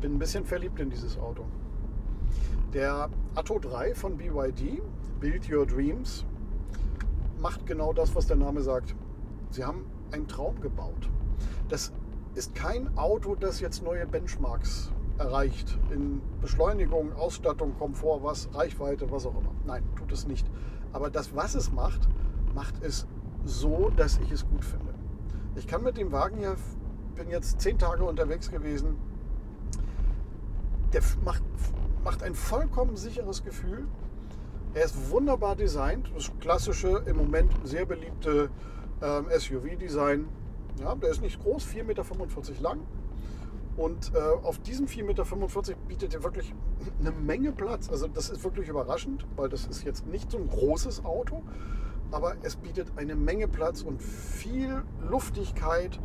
bin ein bisschen verliebt in dieses Auto. Der Atto 3 von BYD, Build Your Dreams, macht genau das, was der Name sagt. Sie haben einen Traum gebaut. Das ist kein Auto, das jetzt neue Benchmarks erreicht in Beschleunigung, Ausstattung, Komfort, was, Reichweite, was auch immer. Nein, tut es nicht. Aber das, was es macht, macht es so, dass ich es gut finde. Ich kann mit dem Wagen hier, bin jetzt zehn Tage unterwegs gewesen, der macht, macht ein vollkommen sicheres Gefühl. Er ist wunderbar designt, das klassische, im Moment sehr beliebte ähm, SUV-Design. Ja, der ist nicht groß, 4,45 Meter lang. Und äh, auf diesem 4,45 Meter bietet er wirklich eine Menge Platz. Also das ist wirklich überraschend, weil das ist jetzt nicht so ein großes Auto, aber es bietet eine Menge Platz und viel Luftigkeit,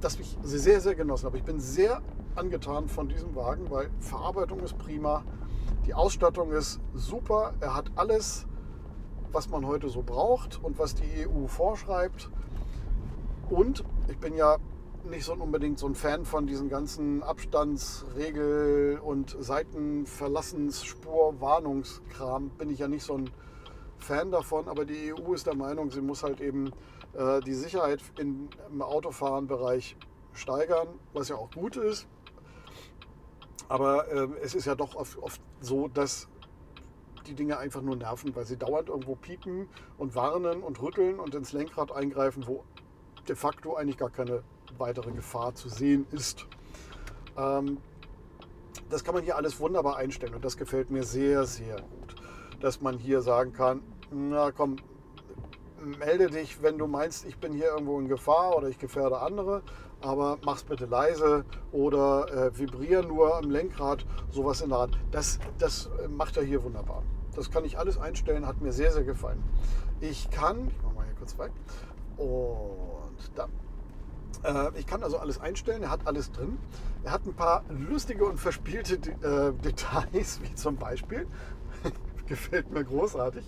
das ich sehr, sehr genossen habe. Ich bin sehr angetan von diesem Wagen, weil Verarbeitung ist prima, die Ausstattung ist super, er hat alles, was man heute so braucht und was die EU vorschreibt. Und ich bin ja nicht so unbedingt so ein Fan von diesen ganzen Abstandsregel- und Seitenverlassensspur-Warnungskram. Bin ich ja nicht so ein Fan davon, aber die EU ist der Meinung, sie muss halt eben äh, die Sicherheit im Autofahrenbereich steigern, was ja auch gut ist. Aber äh, es ist ja doch oft, oft so, dass die Dinge einfach nur nerven, weil sie dauernd irgendwo piepen und warnen und rütteln und ins Lenkrad eingreifen, wo de facto eigentlich gar keine weitere Gefahr zu sehen ist. Ähm, das kann man hier alles wunderbar einstellen und das gefällt mir sehr, sehr gut. Dass man hier sagen kann, na komm, melde dich, wenn du meinst, ich bin hier irgendwo in Gefahr oder ich gefährde andere, aber mach's bitte leise oder äh, vibrier nur am Lenkrad, sowas in der Art. Das, das macht er hier wunderbar. Das kann ich alles einstellen, hat mir sehr, sehr gefallen. Ich kann, ich mache mal hier kurz weg, und dann. Äh, ich kann also alles einstellen, er hat alles drin. Er hat ein paar lustige und verspielte äh, Details, wie zum Beispiel, gefällt mir großartig,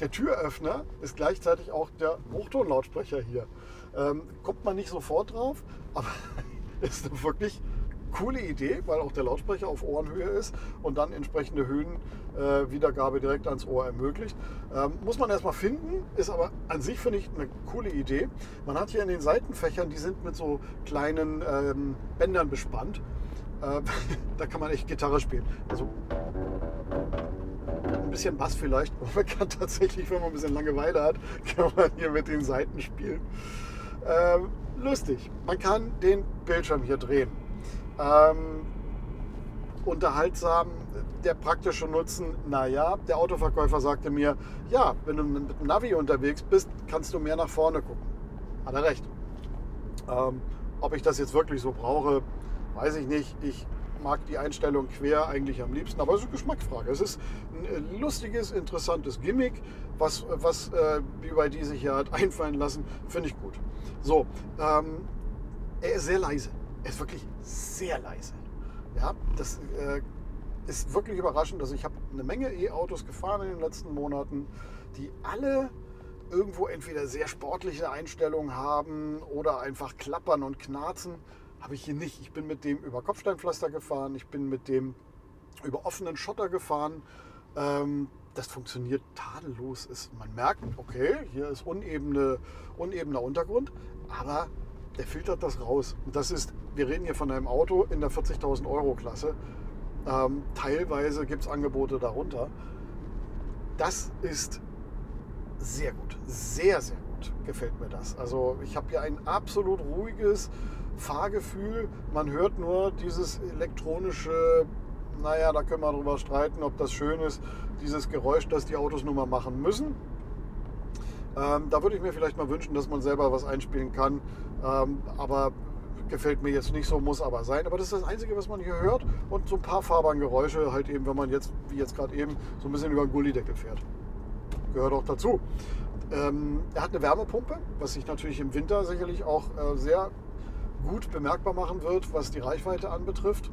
der Türöffner ist gleichzeitig auch der Hochtonlautsprecher hier. Ähm, kommt man nicht sofort drauf, aber ist eine wirklich coole Idee, weil auch der Lautsprecher auf Ohrenhöhe ist und dann entsprechende Höhenwiedergabe äh, direkt ans Ohr ermöglicht. Ähm, muss man erstmal finden, ist aber an sich, finde ich, eine coole Idee. Man hat hier in den Seitenfächern, die sind mit so kleinen ähm, Bändern bespannt. Äh, da kann man echt Gitarre spielen. Also ein bisschen Bass vielleicht. Aber man kann tatsächlich, wenn man ein bisschen Langeweile hat, kann man hier mit den Seiten spielen. Ähm, lustig. Man kann den Bildschirm hier drehen. Ähm, unterhaltsam, der praktische Nutzen, naja, der Autoverkäufer sagte mir, ja, wenn du mit dem Navi unterwegs bist, kannst du mehr nach vorne gucken. Hat er recht. Ähm, ob ich das jetzt wirklich so brauche, weiß ich nicht. Ich mag die Einstellung quer eigentlich am liebsten, aber es ist eine Geschmacksfrage. Es ist ein äh, lustiges, interessantes Gimmick, was, was äh, BYD sich hier hat einfallen lassen, finde ich gut. So, ähm, er ist sehr leise. Er ist wirklich sehr leise. Ja, das äh, ist wirklich überraschend. Also ich habe eine Menge E-Autos gefahren in den letzten Monaten, die alle irgendwo entweder sehr sportliche Einstellungen haben oder einfach klappern und knarzen. Habe ich hier nicht. Ich bin mit dem über Kopfsteinpflaster gefahren, ich bin mit dem über offenen Schotter gefahren. Ähm, das funktioniert tadellos. Ist, man merkt, okay, hier ist unebene, unebener Untergrund, aber der filtert das raus. Und das ist, wir reden hier von einem Auto in der 40.000 Euro Klasse. Ähm, teilweise gibt es Angebote darunter. Das ist sehr gut, sehr, sehr gut gefällt mir das. Also ich habe hier ein absolut ruhiges Fahrgefühl. Man hört nur dieses elektronische, naja, da können wir drüber streiten, ob das schön ist, dieses Geräusch, das die Autos nun mal machen müssen. Ähm, da würde ich mir vielleicht mal wünschen, dass man selber was einspielen kann. Ähm, aber gefällt mir jetzt nicht so, muss aber sein. Aber das ist das Einzige, was man hier hört. Und so ein paar Fahrbahngeräusche, halt eben, wenn man jetzt, wie jetzt gerade eben, so ein bisschen über den Gullideckel fährt. Gehört auch dazu. Ähm, er hat eine Wärmepumpe, was sich natürlich im Winter sicherlich auch äh, sehr gut bemerkbar machen wird, was die Reichweite anbetrifft.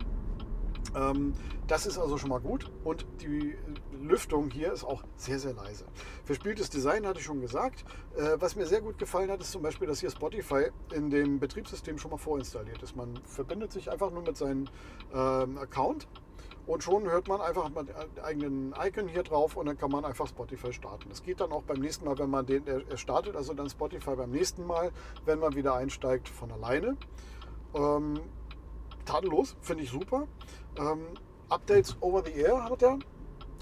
Ähm, das ist also schon mal gut und die Lüftung hier ist auch sehr, sehr leise. Verspieltes Design hatte ich schon gesagt. Äh, was mir sehr gut gefallen hat, ist zum Beispiel, dass hier Spotify in dem Betriebssystem schon mal vorinstalliert ist. Man verbindet sich einfach nur mit seinem ähm, Account und schon hört man einfach einen eigenen Icon hier drauf und dann kann man einfach Spotify starten. Das geht dann auch beim nächsten Mal, wenn man den er startet, also dann Spotify beim nächsten Mal, wenn man wieder einsteigt von alleine. Ähm, tadellos, finde ich super. Ähm, Updates over the air hat er.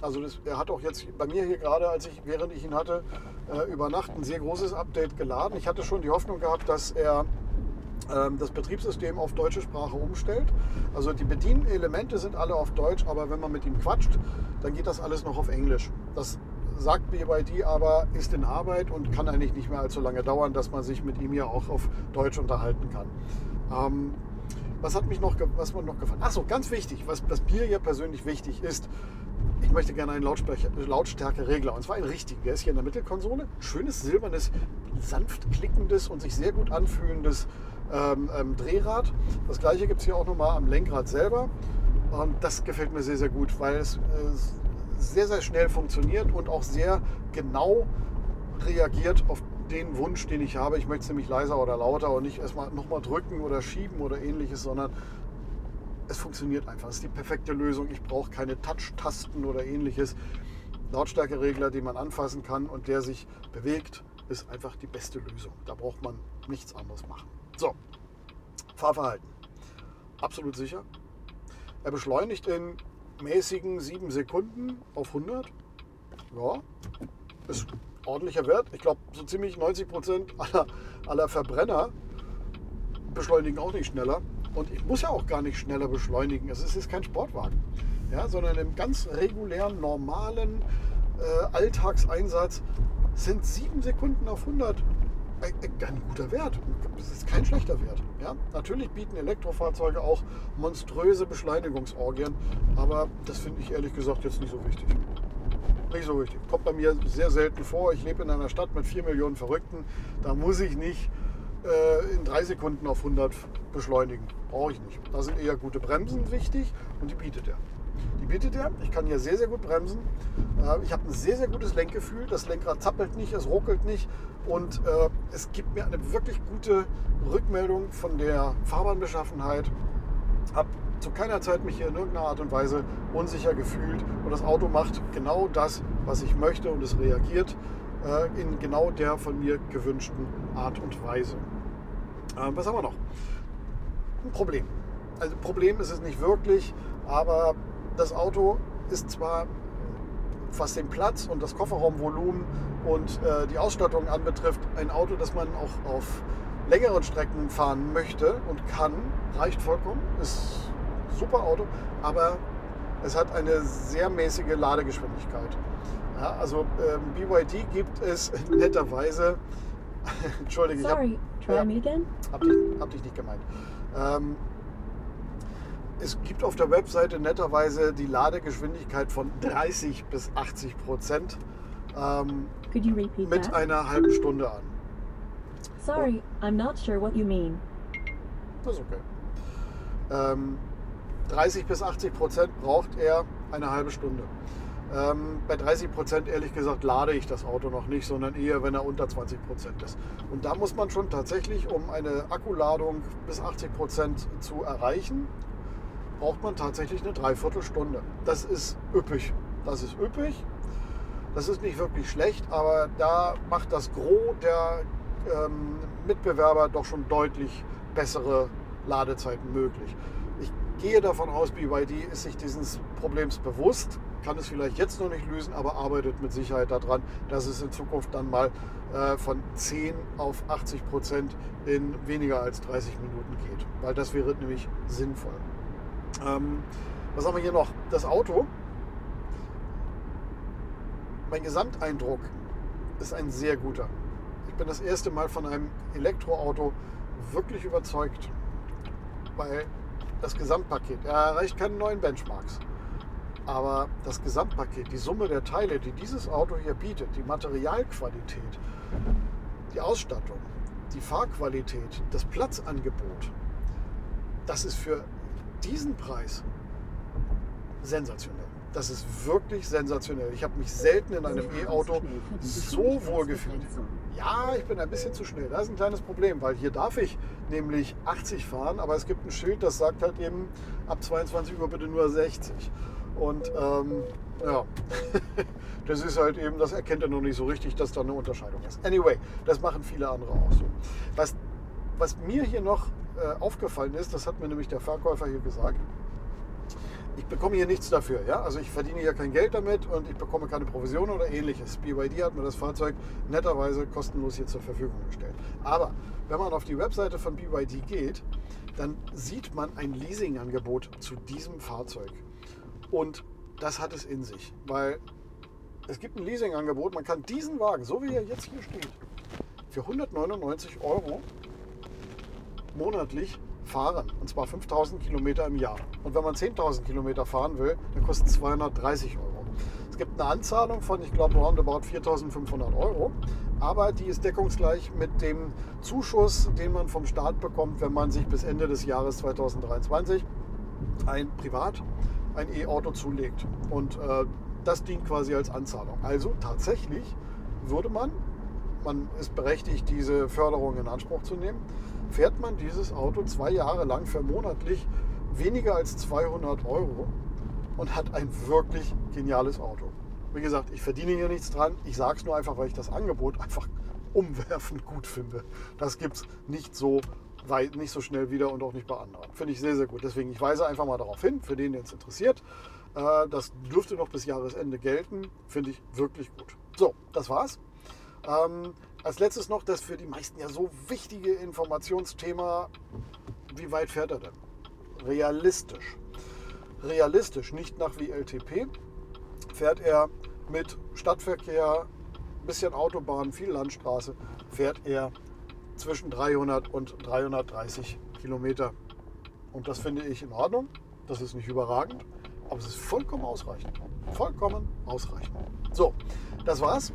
Also das, er hat auch jetzt bei mir hier gerade, als ich, während ich ihn hatte, äh, über Nacht ein sehr großes Update geladen. Ich hatte schon die Hoffnung gehabt, dass er das Betriebssystem auf deutsche Sprache umstellt. Also die Bedienelemente sind alle auf Deutsch, aber wenn man mit ihm quatscht, dann geht das alles noch auf Englisch. Das sagt BYD aber, ist in Arbeit und kann eigentlich nicht mehr allzu lange dauern, dass man sich mit ihm ja auch auf Deutsch unterhalten kann. Ähm, was hat mich noch, was mir noch gefallen? Achso, ganz wichtig, was, was mir ja persönlich wichtig ist, ich möchte gerne einen Lautstärkeregler. Und zwar einen richtigen. Der ist hier in der Mittelkonsole. Schönes, silbernes, sanft klickendes und sich sehr gut anfühlendes ähm, ähm, Drehrad. Das gleiche gibt es hier auch nochmal am Lenkrad selber. Und das gefällt mir sehr, sehr gut, weil es äh, sehr, sehr schnell funktioniert und auch sehr genau reagiert auf den Wunsch, den ich habe. Ich möchte es nämlich leiser oder lauter und nicht erstmal nochmal drücken oder schieben oder ähnliches, sondern es funktioniert einfach. Es ist die perfekte Lösung. Ich brauche keine Touch-Tasten oder ähnliches. Lautstärkeregler, den man anfassen kann und der sich bewegt, ist einfach die beste Lösung. Da braucht man nichts anderes machen. So, Fahrverhalten. Absolut sicher. Er beschleunigt in mäßigen 7 Sekunden auf 100. Ja, ist ordentlicher Wert. Ich glaube, so ziemlich 90 Prozent aller, aller Verbrenner beschleunigen auch nicht schneller. Und ich muss ja auch gar nicht schneller beschleunigen. Es ist jetzt kein Sportwagen, ja, sondern im ganz regulären, normalen äh, Alltagseinsatz sind 7 Sekunden auf 100 ein, guter Wert. Das ist kein schlechter Wert. Ja? Natürlich bieten Elektrofahrzeuge auch monströse Beschleunigungsorgien, aber das finde ich ehrlich gesagt jetzt nicht so wichtig. Nicht so wichtig. Kommt bei mir sehr selten vor. Ich lebe in einer Stadt mit 4 Millionen Verrückten. Da muss ich nicht äh, in drei Sekunden auf 100 beschleunigen. Brauche ich nicht. Da sind eher gute Bremsen wichtig und die bietet er. Die bietet er. Ich kann hier sehr, sehr gut bremsen. Äh, ich habe ein sehr, sehr gutes Lenkgefühl. Das Lenkrad zappelt nicht, es ruckelt nicht und äh, es gibt mir eine wirklich gute Rückmeldung von der Fahrbahnbeschaffenheit. Habe zu keiner Zeit mich hier in irgendeiner Art und Weise unsicher gefühlt und das Auto macht genau das, was ich möchte und es reagiert äh, in genau der von mir gewünschten Art und Weise. Äh, was haben wir noch? Ein Problem. Also Problem ist es nicht wirklich, aber das Auto ist zwar, was den Platz und das Kofferraumvolumen und äh, die Ausstattung anbetrifft, ein Auto, das man auch auf längeren Strecken fahren möchte und kann, reicht vollkommen, ist ein super Auto, aber es hat eine sehr mäßige Ladegeschwindigkeit. Ja, also ähm, BYD gibt es netterweise. Entschuldige, Sorry, ich try me again. hab, dich, hab dich nicht gemeint. Ähm, es gibt auf der Webseite netterweise die Ladegeschwindigkeit von 30 bis 80 Prozent ähm, mit that? einer halben Stunde an. Sorry, I'm not sure what you mean. Das ist okay. Ähm, 30 bis 80 Prozent braucht er eine halbe Stunde. Ähm, bei 30 Prozent, ehrlich gesagt, lade ich das Auto noch nicht, sondern eher, wenn er unter 20 Prozent ist. Und da muss man schon tatsächlich, um eine Akkuladung bis 80 Prozent zu erreichen, braucht man tatsächlich eine Dreiviertelstunde. Das ist üppig. Das ist üppig. Das ist nicht wirklich schlecht, aber da macht das Gros der ähm, Mitbewerber doch schon deutlich bessere Ladezeiten möglich. Ich gehe davon aus, BYD ist sich dieses Problems bewusst, kann es vielleicht jetzt noch nicht lösen, aber arbeitet mit Sicherheit daran, dass es in Zukunft dann mal äh, von 10 auf 80 Prozent in weniger als 30 Minuten geht, weil das wäre nämlich sinnvoll. Ähm, was haben wir hier noch? Das Auto. Mein Gesamteindruck ist ein sehr guter. Ich bin das erste Mal von einem Elektroauto wirklich überzeugt, weil das Gesamtpaket, er erreicht keine neuen Benchmarks, aber das Gesamtpaket, die Summe der Teile, die dieses Auto hier bietet, die Materialqualität, die Ausstattung, die Fahrqualität, das Platzangebot, das ist für diesen Preis sensationell. Das ist wirklich sensationell. Ich habe mich selten in einem E-Auto so wohl gefühlt. Ja, ich bin ein bisschen zu schnell. Das ist ein kleines Problem, weil hier darf ich nämlich 80 fahren, aber es gibt ein Schild, das sagt halt eben ab 22 Uhr bitte nur 60. Und ähm, ja, das ist halt eben, das erkennt er noch nicht so richtig, dass da eine Unterscheidung ist. Anyway, das machen viele andere auch so. Was, was mir hier noch äh, aufgefallen ist, das hat mir nämlich der Verkäufer hier gesagt, ich bekomme hier nichts dafür. Ja? Also ich verdiene hier kein Geld damit und ich bekomme keine Provision oder ähnliches. BYD hat mir das Fahrzeug netterweise kostenlos hier zur Verfügung gestellt. Aber wenn man auf die Webseite von BYD geht, dann sieht man ein Leasingangebot zu diesem Fahrzeug. Und das hat es in sich, weil es gibt ein Leasingangebot. Man kann diesen Wagen, so wie er jetzt hier steht, für 199 Euro monatlich fahren. Und zwar 5000 Kilometer im Jahr. Und wenn man 10.000 Kilometer fahren will, dann kostet es 230 Euro. Es gibt eine Anzahlung von, ich glaube, roundabout 4.500 Euro. Aber die ist deckungsgleich mit dem Zuschuss, den man vom Staat bekommt, wenn man sich bis Ende des Jahres 2023 ein Privat, ein E-Auto zulegt. Und äh, das dient quasi als Anzahlung. Also tatsächlich würde man, man ist berechtigt, diese Förderung in Anspruch zu nehmen, fährt man dieses Auto zwei Jahre lang vermonatlich weniger als 200 Euro und hat ein wirklich geniales Auto. Wie gesagt, ich verdiene hier nichts dran. Ich sage es nur einfach, weil ich das Angebot einfach umwerfend gut finde. Das gibt es nicht so weit, nicht so schnell wieder und auch nicht bei anderen. Finde ich sehr, sehr gut. Deswegen, ich weise einfach mal darauf hin, für den, den es interessiert. Äh, das dürfte noch bis Jahresende gelten. Finde ich wirklich gut. So, das war's. Ähm, als letztes noch das für die meisten ja so wichtige Informationsthema. Wie weit fährt er denn? Realistisch. Realistisch, nicht nach WLTP, fährt er mit Stadtverkehr, bisschen Autobahn, viel Landstraße, fährt er zwischen 300 und 330 Kilometer. Und das finde ich in Ordnung. Das ist nicht überragend, aber es ist vollkommen ausreichend. Vollkommen ausreichend. So, das war's.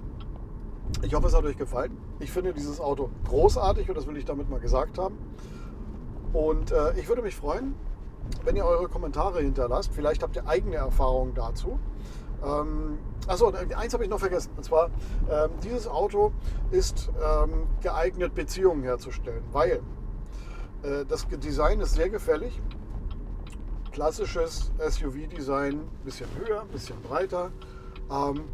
Ich hoffe, es hat euch gefallen. Ich finde dieses Auto großartig und das will ich damit mal gesagt haben. Und äh, ich würde mich freuen, wenn ihr eure Kommentare hinterlasst. Vielleicht habt ihr eigene Erfahrungen dazu. Ähm, achso, eins habe ich noch vergessen. Und zwar, ähm, dieses Auto ist ähm, geeignet, Beziehungen herzustellen, weil äh, das Design ist sehr gefällig. Klassisches SUV-Design, bisschen höher, bisschen breiter. Ähm,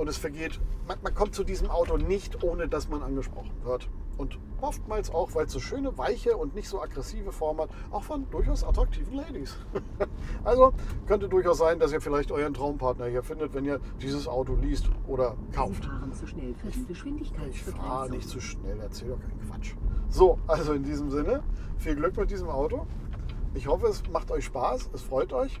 und es vergeht, man, man, kommt zu diesem Auto nicht, ohne dass man angesprochen wird. Und oftmals auch, weil es so schöne, weiche und nicht so aggressive Form hat, auch von durchaus attraktiven Ladies. also könnte durchaus sein, dass ihr vielleicht euren Traumpartner hier findet, wenn ihr dieses Auto liest oder kauft. Sie fahren zu schnell für die Ich Geschwindigkeitsbegrenzung. fahre nicht zu schnell, erzähl doch keinen Quatsch. So, also in diesem Sinne, viel Glück mit diesem Auto. Ich hoffe, es macht euch Spaß, es freut euch.